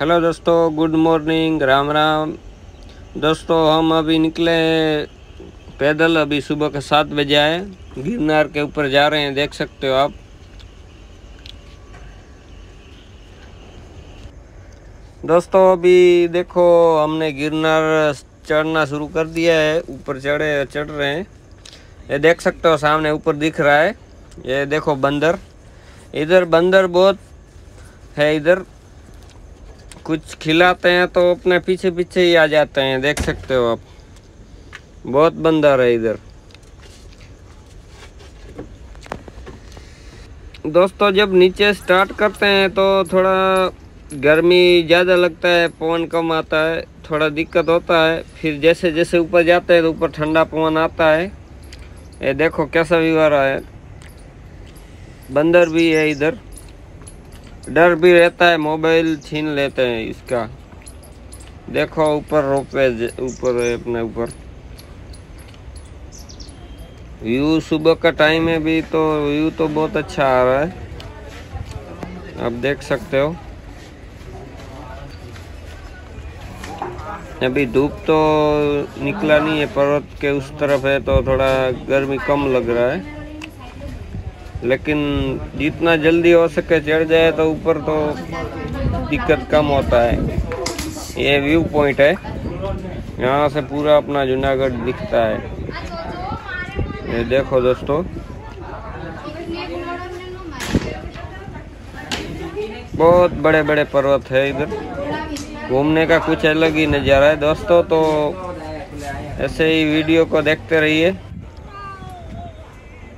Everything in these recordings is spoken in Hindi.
हेलो दोस्तों, गुड मॉर्निंग, राम राम। दोस्तों, हम अभी निकले हैं पैदल, अभी सुबह के सात बजे आए। गिरनार के ऊपर जा रहे हैं, देख सकते हो आप। दोस्तों, अभी देखो, हमने गिरनार चढ़ना शुरू कर दिया है। ऊपर चढ़े, चढ़ रहे हैं। ये देख सकते हो, सामने ऊपर दिख रहा है। ये देखो बंदर। इधर बंदर बहुत है, इधर। कुछ खिलाते हैं तो अपने पीछे पीछे ही आ जाते हैं, देख सकते हो आप। बहुत बंदर है इधर। दोस्तों, जब नीचे स्टार्ट करते हैं तो थोड़ा गर्मी ज़्यादा लगता है, पवन कम आता है, थोड़ा दिक्कत होता है। फिर जैसे जैसे ऊपर जाते हैं तो ऊपर ठंडा पवन आता है। ये देखो कैसा व्यू आ रहा है बंदर भी है इधर। डर भी रहता है, मोबाइल छीन लेते हैं इसका। देखो, ऊपर रोपे ऊपर अपने ऊपर। व्यू सुबह का टाइम है भी तो व्यू तो बहुत अच्छा आ रहा है। आप देख सकते हो। अभी धूप तो निकला नहीं है, पर्वत के उस तरफ़ है तो थोड़ा गर्मी कम लग रहा है। लेकिन जितना जल्दी हो सके चढ़ जाए तो ऊपर तो दिक्कत कम होता है। ये व्यू पॉइंट है। यहाँ से पूरा अपना जूनागढ़ दिखता है। ये देखो दोस्तों। बहुत बड़े बड़े पर्वत है इधर। घूमने का कुछ अलग ही नज़ारा है। दोस्तों तो ऐसे ही वीडियो को देखते रहिए।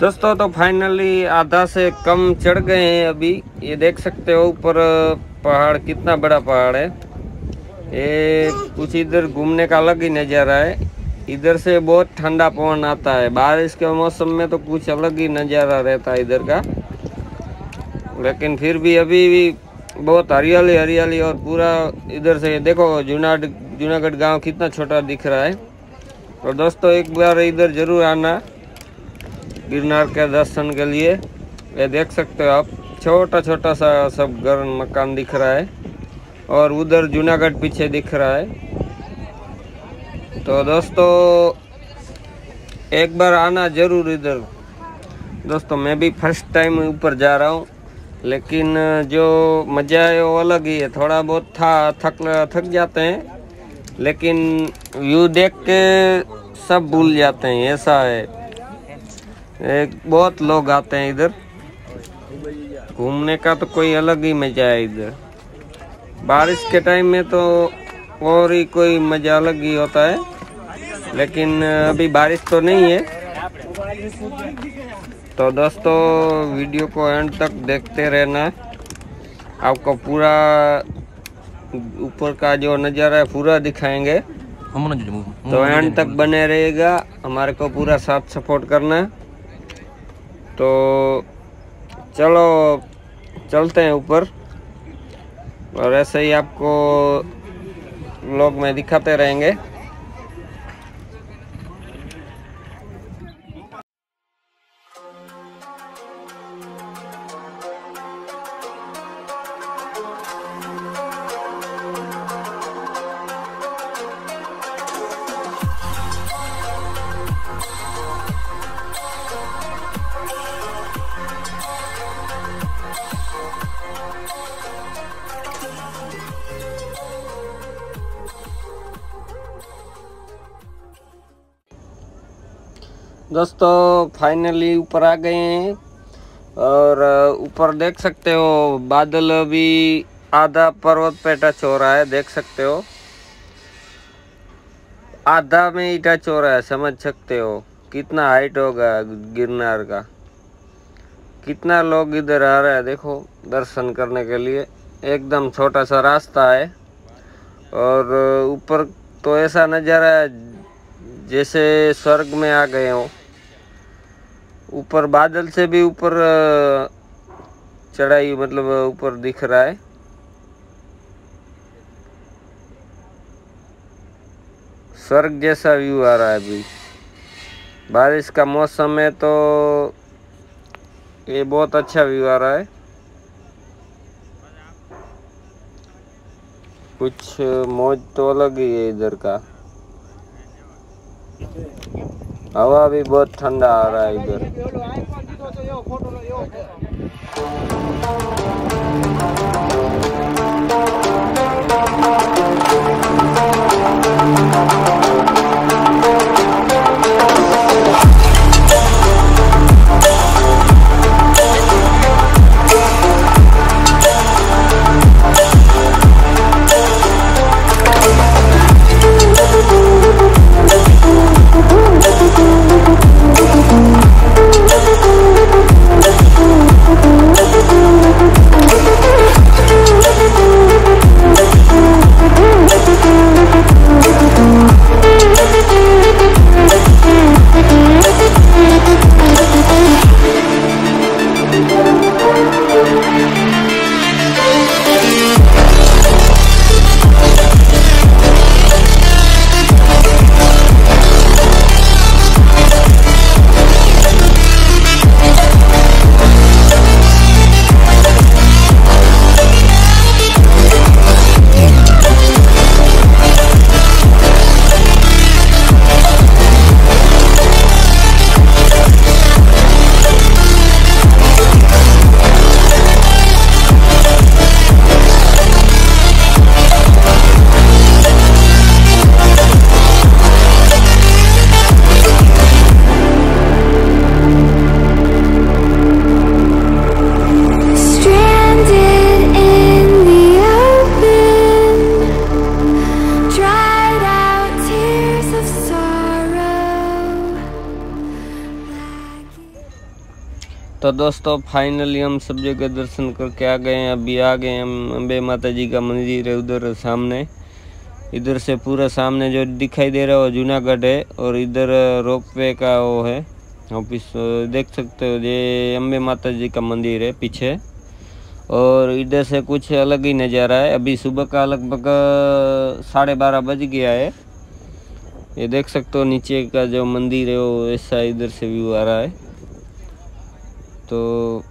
दोस्तों तो फाइनली आधा से कम चढ़ गए हैं अभी। ये देख सकते हो, ऊपर पहाड़ कितना बड़ा पहाड़ है। ये कुछ इधर घूमने का अलग ही नज़ारा है। इधर से बहुत ठंडा पवन आता है। बारिश के मौसम में तो कुछ अलग ही नज़ारा रहता है इधर का। लेकिन फिर भी अभी भी बहुत हरियाली हरियाली और पूरा इधर से देखो, जूनागढ़ जूनागढ़ गाँव कितना छोटा दिख रहा है। और दोस्तों, एक बार इधर ज़रूर आना। गिरनार के दर्शन के लिए। ये देख सकते हो आप छोटा छोटा सा सब घर मकान दिख रहा है और उधर जूनागढ़ पीछे दिख रहा है। तो दोस्तों, एक बार आना ज़रूर इधर। दोस्तों, मैं भी फ़र्स्ट टाइम ऊपर जा रहा हूँ, लेकिन जो मज़ा है वो अलग ही है। थोड़ा बहुत था, थक थक जाते हैं, लेकिन व्यू देख के सब भूल जाते हैं, ऐसा है। एक बहुत लोग आते हैं इधर। घूमने का तो कोई अलग ही मज़ा है इधर। बारिश के टाइम में तो और ही कोई मज़ा अलग ही होता है। लेकिन अभी बारिश तो नहीं है। तो दोस्तों वीडियो को एंड तक देखते रहना। आपको पूरा ऊपर का जो नज़ारा है पूरा दिखाएँगे। तो एंड तक बने रहेगा हमारे को पूरा साथ सपोर्ट करना। तो चलो चलते हैं ऊपर। और ऐसे ही आपको लोग में दिखाते रहेंगे। दोस्तों फाइनली ऊपर आ गए हैं। और ऊपर देख सकते हो, बादल भी आधा पर्वत पे टच हो रहा है, देख सकते हो। आधा में ही टच हो रहा है, समझ सकते हो। कितना हाइट होगा गिरनार का। कितना लोग इधर आ रहे हैं, देखो, दर्शन करने के लिए। एकदम छोटा सा रास्ता है। और, ऊपर तो ऐसा नज़ारा है, जैसे स्वर्ग में आ गए हो। ऊपर बादल से भी ऊपर चढ़ाई मतलब ऊपर दिख रहा है। स्वर्ग जैसा व्यू आ रहा है अभी। बारिश का मौसम है तो ये बहुत अच्छा व्यू आ रहा है। कुछ मौज तो अलग ही है इधर का। हवा भी बहुत ठंडा आ रहा है इधर। तो दोस्तों फाइनली हम सब जगह दर्शन करके आ गए हैं। अभी आ गए हम अम्बे माता जी का मंदिर है, उधर सामने। इधर से पूरा सामने जो दिखाई दे रहा है वो जूनागढ़ है और इधर रोपवे का वो है। ऑफ़िस, देख सकते हो ये अम्बे माता जी का मंदिर है पीछे। और इधर से कुछ अलग ही नज़ारा है। अभी सुबह का लगभग साढ़े बारह बज गया है। ये देख सकते हो नीचे का जो मंदिर है वो ऐसा इधर से व्यू आ रहा है। तो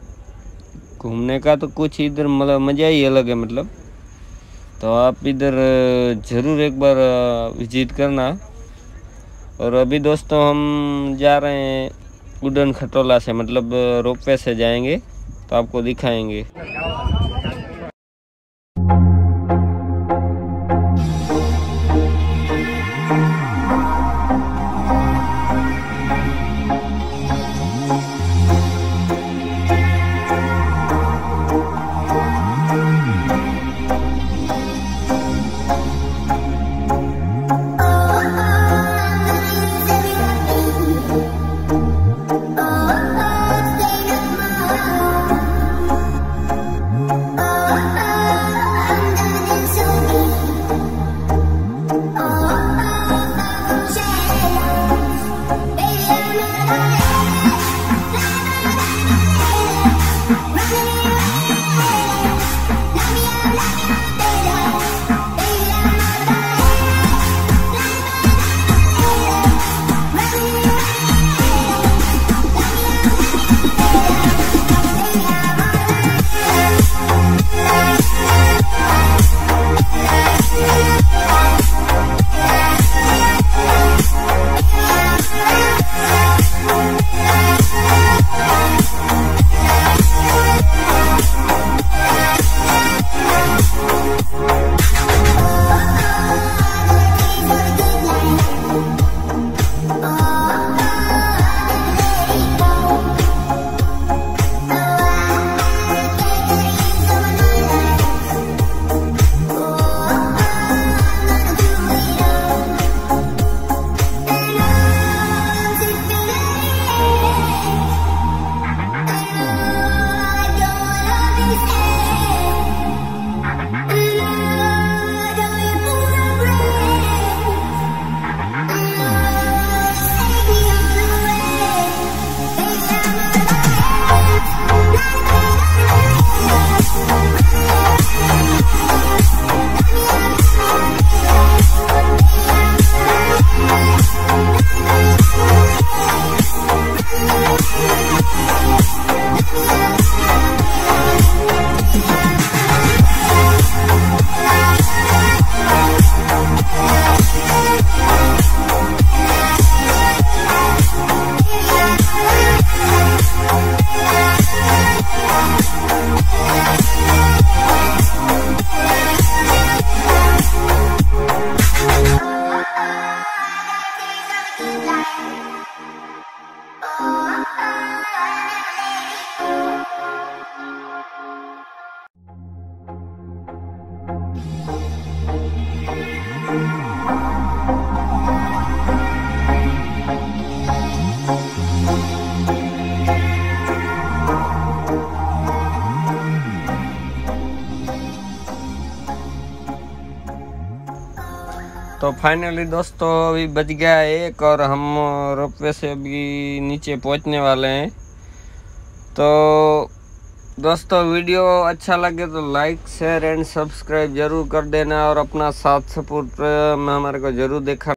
घूमने का तो कुछ इधर मतलब मज़ा ही अलग है मतलब। तो आप इधर ज़रूर एक बार विज़िट करना। और अभी दोस्तों हम जा रहे हैं उड़न खटोला से मतलब रोपवे से जाएँगे तो आपको दिखाएँगे। Thank you. तो फाइनली दोस्तों अभी बच गया एक और हम रोपवे से अभी नीचे पहुँचने वाले हैं। तो दोस्तों वीडियो अच्छा लगे तो लाइक शेयर एंड सब्सक्राइब ज़रूर कर देना और अपना साथ सपोर्ट में हमारे को ज़रूर देखा